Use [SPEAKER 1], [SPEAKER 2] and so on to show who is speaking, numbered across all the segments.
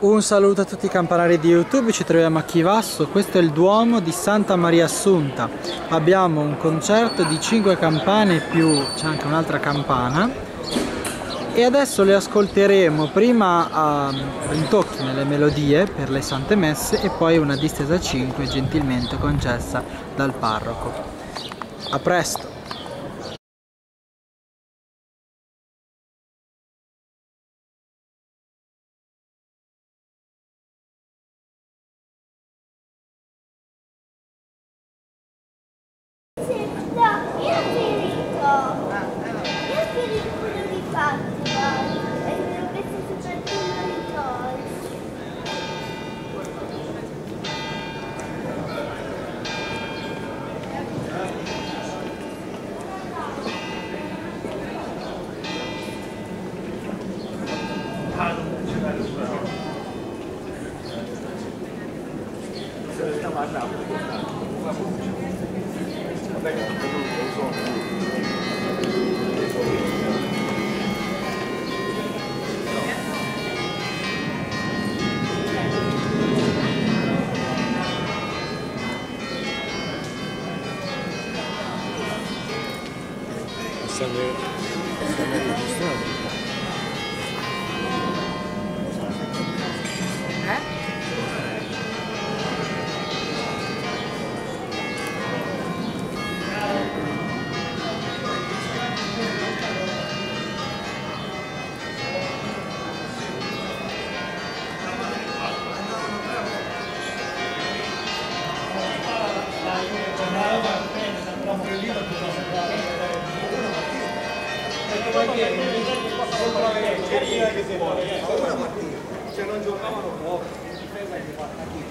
[SPEAKER 1] Un saluto a tutti i campanari di YouTube, ci troviamo a Chivasso, questo è il Duomo di Santa Maria Assunta. Abbiamo un concerto di 5 campane più c'è anche un'altra campana e adesso le ascolteremo prima a rintocchi nelle melodie per le Sante Messe e poi una distesa 5 gentilmente concessa dal parroco. A presto!
[SPEAKER 2] as well. So it's not una roba tremenda, sembra che non sembra perché che sembra che carina che non giocavano poco in difesa che guarda qui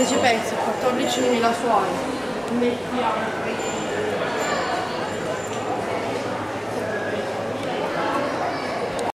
[SPEAKER 2] Se ci pensi, 14.000 suoni. Mettiamo